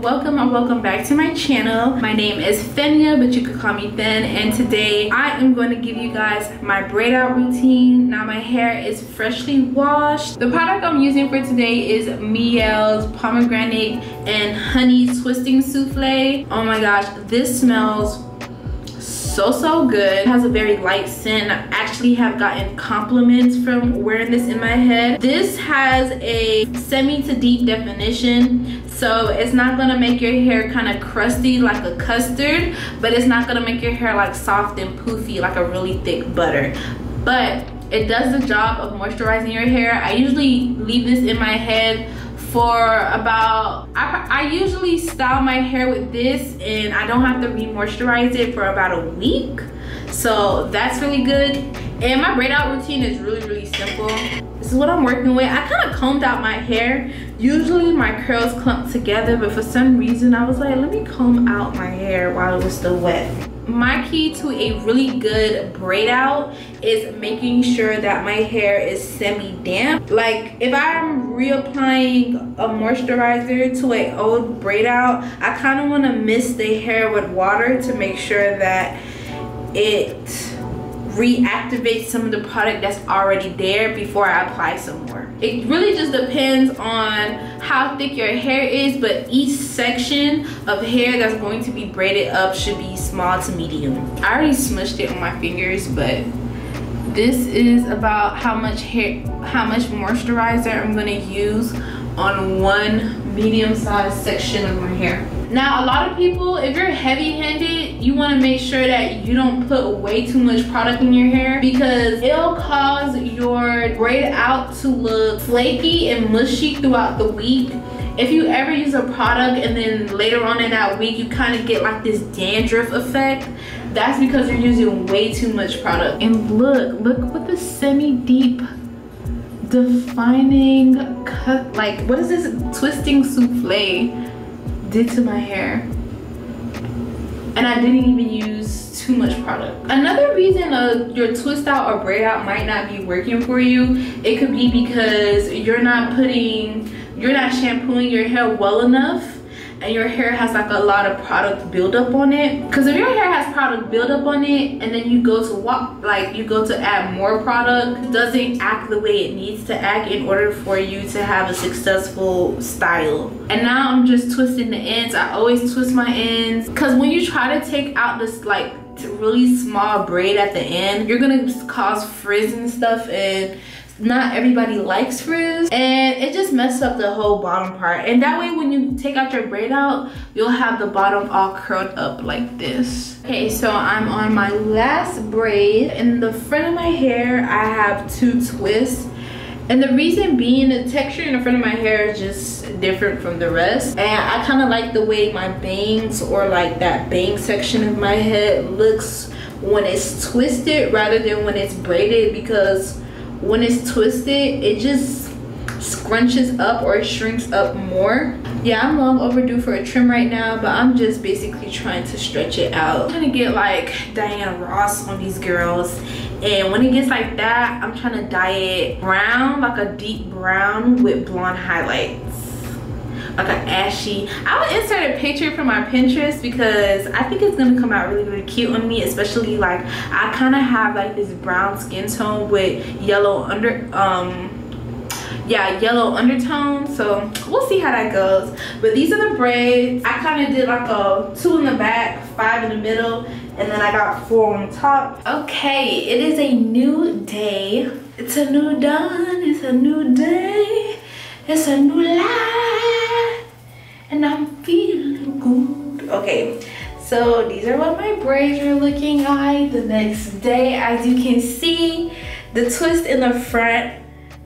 welcome or welcome back to my channel. My name is Fenia but you could call me Fen and today I am going to give you guys my braid out routine. Now my hair is freshly washed. The product I'm using for today is Mielle's pomegranate and honey twisting souffle oh my gosh this smells so so good. It has a very light scent i actually have gotten compliments from wearing this in my head. This has a semi to deep definition so it's not gonna make your hair kind of crusty like a custard but it's not gonna make your hair like soft and poofy like a really thick butter. But it does the job of moisturizing your hair. I usually leave this in my head for about I, I usually style my hair with this and I don't have to re-moisturize it for about a week. So that's really good and my braid out routine is really really simple. This is what I'm working with. I kind of combed out my hair. Usually my curls clump together but for some reason I was like let me comb out my hair while it was still wet. My key to a really good braid out is making sure that my hair is semi-damp. Like if i'm reapplying a moisturizer to an old braid out i kind of want to mist the hair with water to make sure that it reactivate some of the product that's already there before I apply some more. It really just depends on how thick your hair is, but each section of hair that's going to be braided up should be small to medium. I already smushed it on my fingers, but this is about how much hair, how much moisturizer I'm gonna use on one medium sized section of my hair. Now, a lot of people, if you're heavy handed, you wanna make sure that you don't put way too much product in your hair because it'll cause your braid out to look flaky and mushy throughout the week. If you ever use a product and then later on in that week, you kind of get like this dandruff effect, that's because you're using way too much product. And look, look what the semi-deep defining cut, like what is this twisting souffle? Did to my hair and I didn't even use too much product. Another reason uh, your twist out or braid out might not be working for you, it could be because you're not putting, you're not shampooing your hair well enough and your hair has like a lot of product buildup on it. Because if your hair has product buildup on it and then you go to walk like you go to add more product doesn't act the way it needs to act in order for you to have a successful style. And now i'm just twisting the ends. I always twist my ends. Because when you try to take out this like really small braid at the end you're gonna cause frizz and stuff and not everybody likes frizz and it just messes up the whole bottom part. And that way when you take out your braid out you'll have the bottom all curled up like this. Okay so i'm on my last braid. In the front of my hair i have two twists. And the reason being the texture in the front of my hair is just different from the rest. And i kind of like the way my bangs or like that bang section of my head looks when it's twisted rather than when it's braided because when it's twisted it just scrunches up or shrinks up more. Yeah i'm long overdue for a trim right now but i'm just basically trying to stretch it out. I'm trying to get like diana ross on these girls. And when it gets like that i'm trying to dye it brown like a deep brown with blonde highlights like an ashy. I would insert a picture from my pinterest because i think it's gonna come out really really cute on me especially like i kind of have like this brown skin tone with yellow under um yeah yellow undertone so we'll see how that goes. But these are the braids. I kind of did like a two in the back five in the middle and then i got four on top. Okay it is a new day. It's a new dawn. It's a new day. It's a new life good. Okay, so these are what my braids are looking like the next day. As you can see, the twist in the front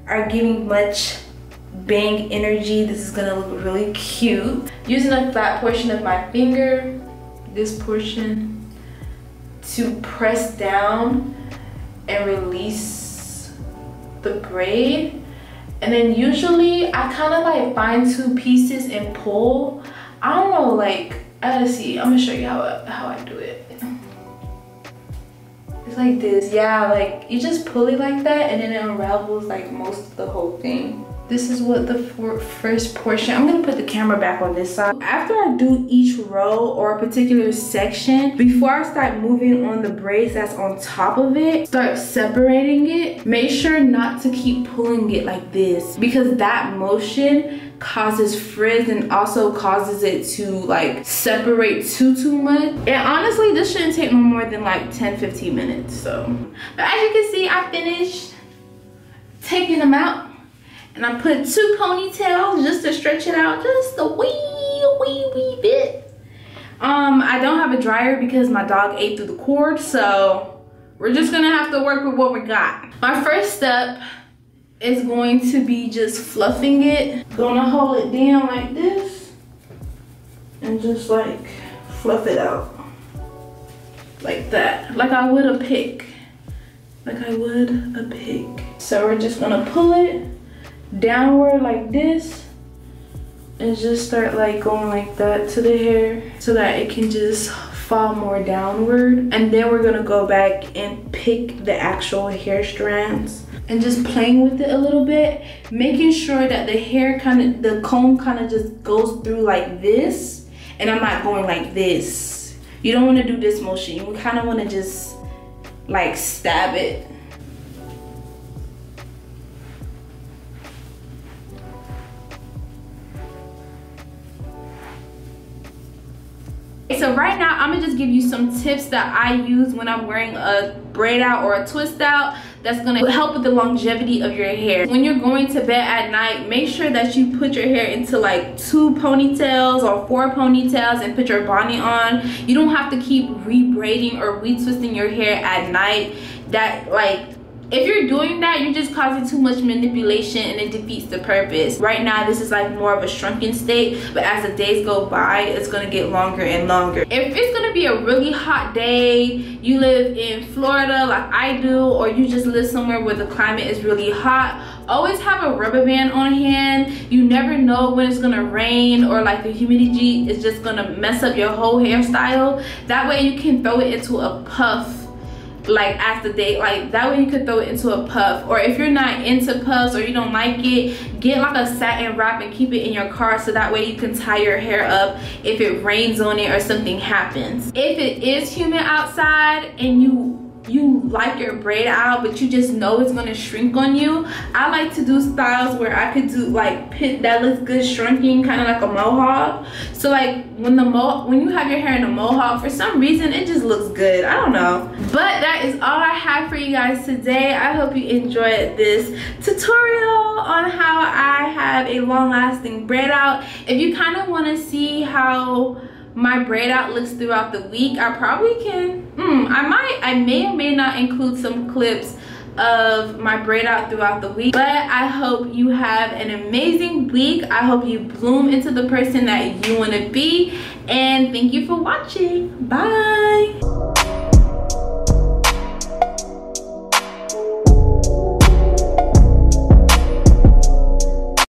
are giving much bang energy. This is gonna look really cute. Using a flat portion of my finger, this portion, to press down and release the braid and then usually I kind of like find two pieces and pull. I don't know, like, I gotta see. I'm gonna show you how, how I do it. It's like this, yeah, like you just pull it like that and then it unravels like most of the whole thing. this is what the first portion i'm gonna put the camera back on this side after i do each row or a particular section before i start moving on the braids that's on top of it start separating it make sure not to keep pulling it like this because that motion causes frizz and also causes it to like separate too too much and honestly this shouldn't take no more than like 10 15 minutes so but as you can see i finished taking them out and I put two ponytails just to stretch it out just a wee, wee, wee bit. Um, I don't have a dryer because my dog ate through the cord, so we're just gonna have to work with what we got. My first step is going to be just fluffing it. Gonna hold it down like this and just like fluff it out like that, like I would a pick, like I would a pig. So we're just gonna pull it downward like this and just start like going like that to the hair so that it can just fall more downward and then we're gonna go back and pick the actual hair strands. And just playing with it a little bit making sure that the hair kind of the comb kind of just goes through like this and I'm not going like this. You don't want to do this motion. You kind of want to just like stab it give you some tips that i use when i'm wearing a braid out or a twist out that's gonna help with the longevity of your hair. When you're going to bed at night make sure that you put your hair into like two ponytails or four ponytails and put your bonnet on. You don't have to keep rebraiding or retwisting your hair at night. That like if you're doing that you're just causing too much manipulation and it defeats the purpose. Right now this is like more of a shrunken state but as the days go by it's going to get longer and longer. If it's going to be a really hot day you live in florida like i do or you just live somewhere where the climate is really hot always have a rubber band on hand. You never know when it's gonna rain or like the humidity is just gonna mess up your whole hairstyle. That way you can throw it into a puff like as the day like that way you could throw it into a puff. Or if you're not into puffs or you don't like it get like a satin wrap and keep it in your car so that way you can tie your hair up if it rains on it or something happens. If it is humid outside and you you like your braid out but you just know it's gonna shrink on you. I like to do styles where i could do like that looks good shrinking kind of like a mohawk. So like when the mo when you have your hair in a mohawk for some reason it just looks good. I don't know. But that is all i have for you guys today. I hope you enjoyed this tutorial on how i have a long-lasting braid out. If you kind of want to see how my braid out looks throughout the week i probably can mm, i might i may or may not include some clips of my braid out throughout the week but i hope you have an amazing week. I hope you bloom into the person that you want to be and thank you for watching. Bye